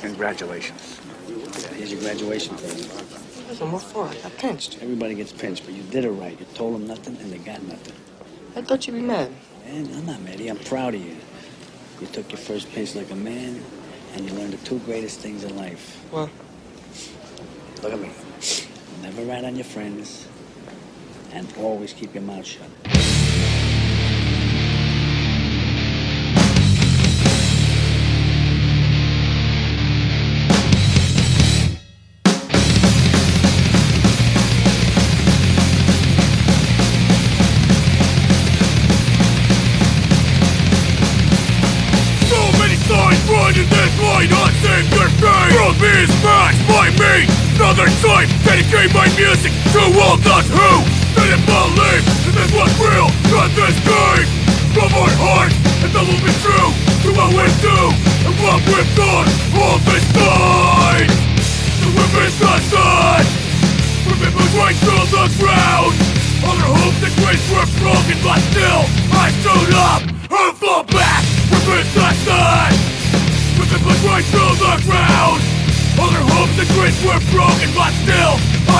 Congratulations. Here's your graduation present. Listen, what for? I got pinched. Everybody gets pinched, but you did it right. You told them nothing, and they got nothing. I thought you'd be mad. Man, I'm not mad. I'm proud of you. You took your first pinch like a man, and you learned the two greatest things in life. What? Look at me. Never rat on your friends, and always keep your mouth shut. Line on save your fate From being smashed by me. Another time dedicate my music to all those who Didn't believe that this was real, not this game. From our hearts, and that will be true To what we do, and what we've done all this time. Been suicide We've been right to the ground All our hopes and dreams were broken But still, I stood up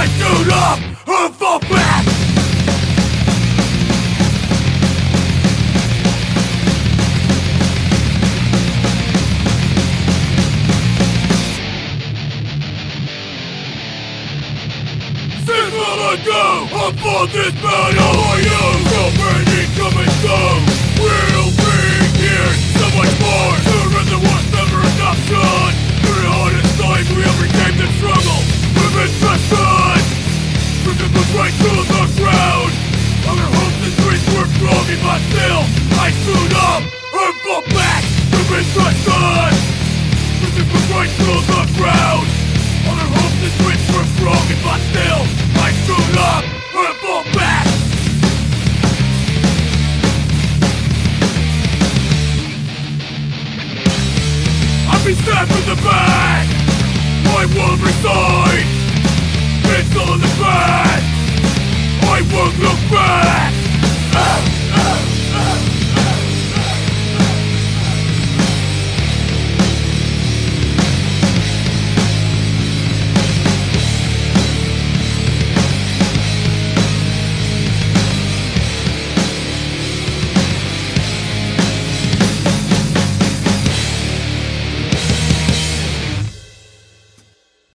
I up and fought back. Since long ago, I fought this battle for you It's my!